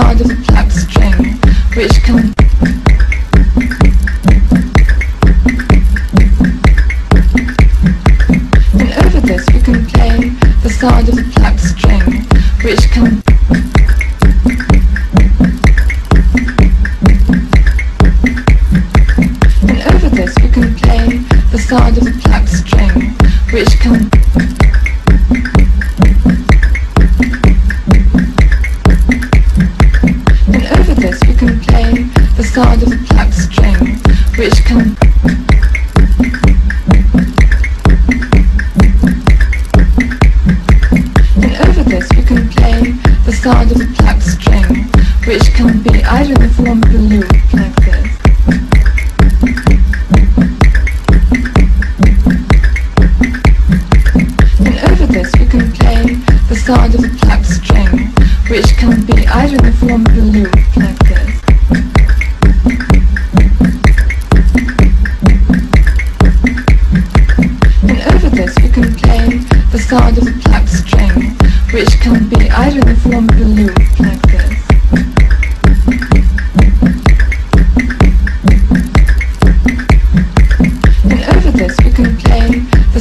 card is a black string, which can And over this we can play the sound of a black string, which can And over this we can play the sound of a black string, which can sound of a plucked string, which can And over this we can play the sound of a plucked string, which can be either in the form of a loop like this. And over this we can play the sound of a plucked string, which can be either in the form of a loop like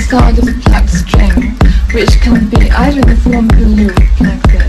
discarded flag string, which can be either the deformed or looped like this.